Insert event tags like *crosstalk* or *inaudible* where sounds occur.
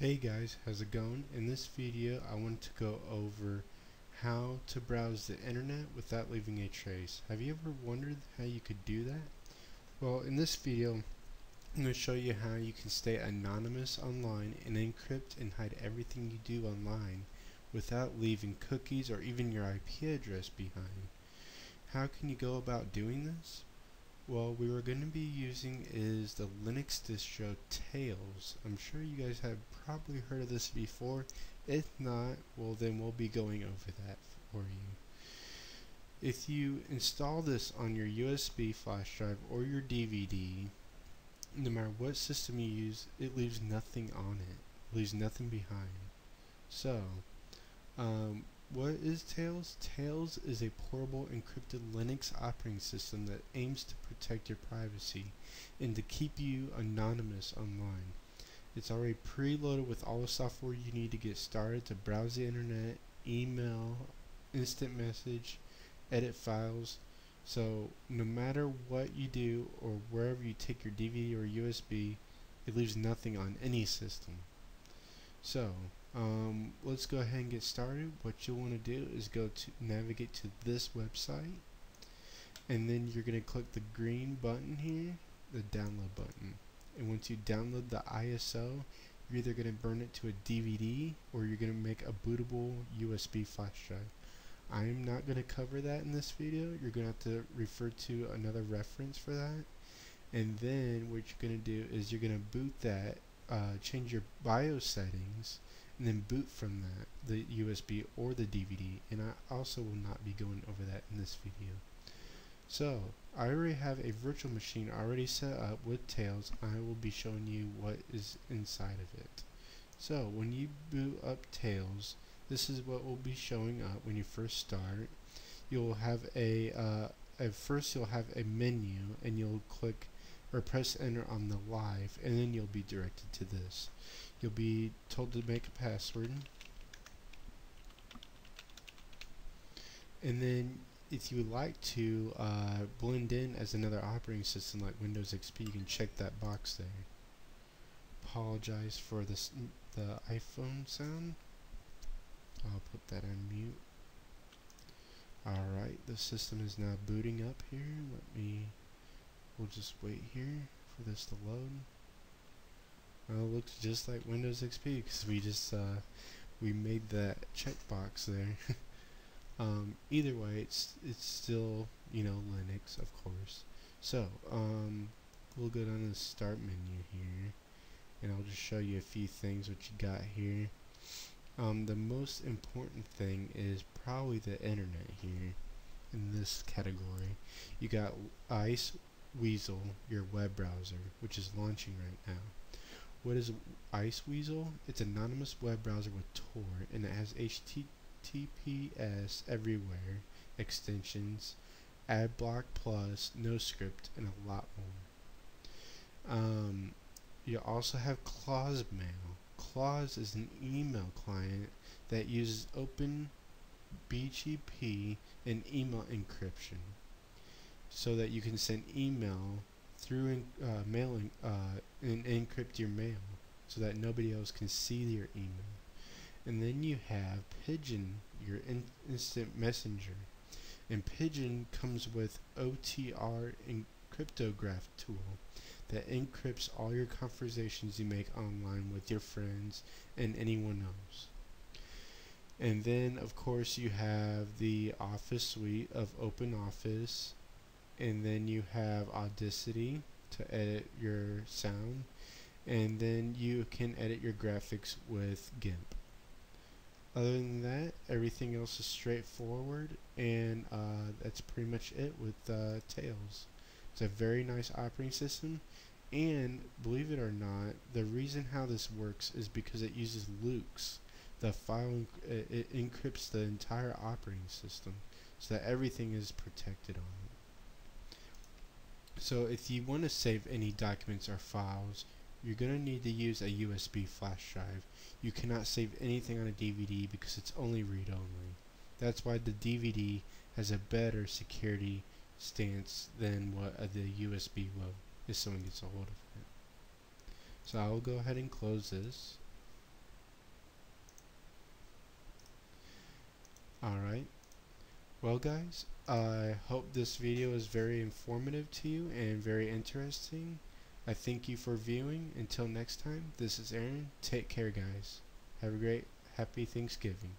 Hey guys, how's it going? In this video I want to go over how to browse the internet without leaving a trace. Have you ever wondered how you could do that? Well, in this video I'm going to show you how you can stay anonymous online and encrypt and hide everything you do online without leaving cookies or even your IP address behind. How can you go about doing this? Well, we were going to be using is the Linux distro Tails. I'm sure you guys have probably heard of this before. If not, well then we'll be going over that for you. If you install this on your USB flash drive or your DVD, no matter what system you use, it leaves nothing on it. it leaves nothing behind. So, um, what is Tails? Tails is a portable encrypted Linux operating system that aims to protect your privacy and to keep you anonymous online. It's already preloaded with all the software you need to get started to browse the internet, email, instant message, edit files. So no matter what you do or wherever you take your DVD or USB, it leaves nothing on any system. So um, let's go ahead and get started. What you'll want to do is go to navigate to this website and then you're going to click the green button here, the download button. And once you download the ISO, you're either going to burn it to a DVD or you're going to make a bootable USB flash drive. I'm not going to cover that in this video. You're going to have to refer to another reference for that. And then what you're going to do is you're going to boot that, uh, change your BIOS settings, and then boot from that, the USB or the DVD, and I also will not be going over that in this video. So, I already have a virtual machine already set up with Tails. I will be showing you what is inside of it. So, when you boot up Tails, this is what will be showing up when you first start. You'll have a, uh, at first you'll have a menu, and you'll click or press enter on the live, and then you'll be directed to this. You'll be told to make a password. And then if you would like to uh, blend in as another operating system like Windows XP, you can check that box there. Apologize for this, the iPhone sound. I'll put that on mute. Alright, the system is now booting up here. Let me, we'll just wait here for this to load. Well, it looks just like Windows XP because we just uh, we made that checkbox there. *laughs* um, either way, it's it's still you know Linux, of course. So um, we'll go down to the Start menu here, and I'll just show you a few things what you got here. Um, the most important thing is probably the internet here in this category. You got Ice Weasel, your web browser, which is launching right now. What is Iceweasel? It's an anonymous web browser with Tor, and it has HTTPS everywhere, extensions, AdBlock Plus, NoScript, and a lot more. Um, you also have Claws Mail. Claws is an email client that uses Open BGP and email encryption so that you can send email through uh, mailing uh, and encrypt your mail so that nobody else can see your email. And then you have Pidgin, your in instant messenger. And Pidgin comes with OTR and cryptograph tool that encrypts all your conversations you make online with your friends and anyone else. And then, of course, you have the Office suite of OpenOffice and then you have Audacity to edit your sound and then you can edit your graphics with GIMP. Other than that, everything else is straightforward and uh, that's pretty much it with uh, Tails. It's a very nice operating system and believe it or not, the reason how this works is because it uses LUKS. The file, it, it encrypts the entire operating system so that everything is protected on it. So if you want to save any documents or files, you're going to need to use a USB flash drive. You cannot save anything on a DVD because it's only read-only. That's why the DVD has a better security stance than what uh, the USB will if someone gets a hold of it. So I'll go ahead and close this. Alright, well guys, I hope this video is very informative to you and very interesting. I thank you for viewing. Until next time, this is Aaron. Take care guys. Have a great, happy Thanksgiving.